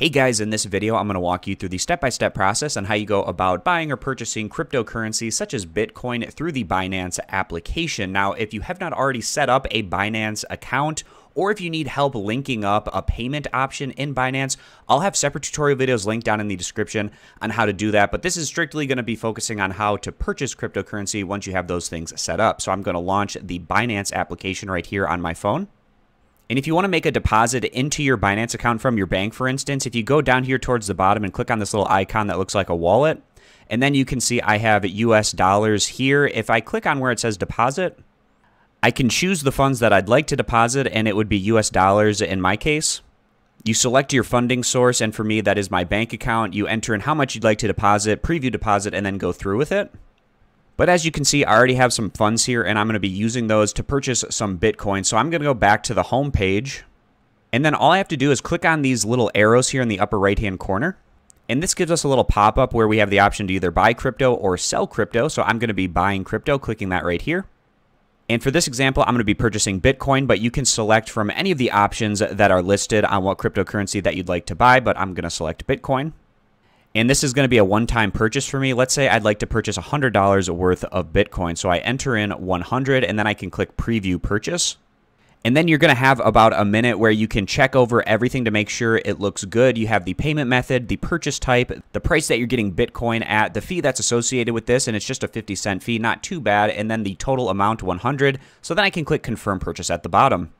Hey guys, in this video, I'm going to walk you through the step-by-step process on how you go about buying or purchasing cryptocurrency such as Bitcoin through the Binance application. Now, if you have not already set up a Binance account or if you need help linking up a payment option in Binance, I'll have separate tutorial videos linked down in the description on how to do that. But this is strictly going to be focusing on how to purchase cryptocurrency once you have those things set up. So I'm going to launch the Binance application right here on my phone. And if you want to make a deposit into your Binance account from your bank, for instance, if you go down here towards the bottom and click on this little icon that looks like a wallet, and then you can see I have US dollars here. If I click on where it says deposit, I can choose the funds that I'd like to deposit, and it would be US dollars in my case. You select your funding source, and for me, that is my bank account. You enter in how much you'd like to deposit, preview deposit, and then go through with it. But as you can see, I already have some funds here and I'm going to be using those to purchase some Bitcoin. So I'm going to go back to the home page. And then all I have to do is click on these little arrows here in the upper right hand corner. And this gives us a little pop-up where we have the option to either buy crypto or sell crypto. So I'm going to be buying crypto, clicking that right here. And for this example, I'm going to be purchasing Bitcoin, but you can select from any of the options that are listed on what cryptocurrency that you'd like to buy, but I'm going to select Bitcoin and this is going to be a one-time purchase for me. Let's say I'd like to purchase $100 worth of Bitcoin. So I enter in 100 and then I can click preview purchase. And then you're going to have about a minute where you can check over everything to make sure it looks good. You have the payment method, the purchase type, the price that you're getting Bitcoin at, the fee that's associated with this, and it's just a 50 cent fee, not too bad, and then the total amount 100. So then I can click confirm purchase at the bottom.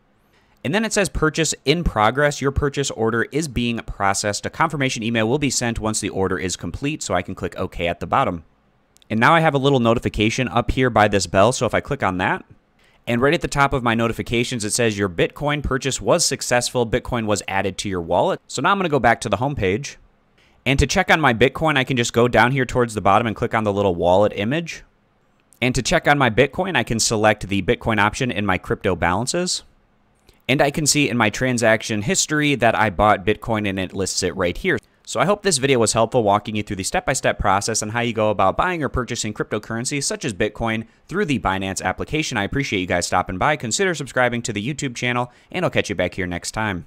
And then it says purchase in progress. Your purchase order is being processed. A confirmation email will be sent once the order is complete, so I can click OK at the bottom. And now I have a little notification up here by this bell, so if I click on that, and right at the top of my notifications, it says your Bitcoin purchase was successful. Bitcoin was added to your wallet. So now I'm going to go back to the home page. And to check on my Bitcoin, I can just go down here towards the bottom and click on the little wallet image. And to check on my Bitcoin, I can select the Bitcoin option in my crypto balances. And I can see in my transaction history that I bought Bitcoin and it lists it right here. So I hope this video was helpful walking you through the step-by-step -step process on how you go about buying or purchasing cryptocurrency such as Bitcoin through the Binance application. I appreciate you guys stopping by. Consider subscribing to the YouTube channel and I'll catch you back here next time.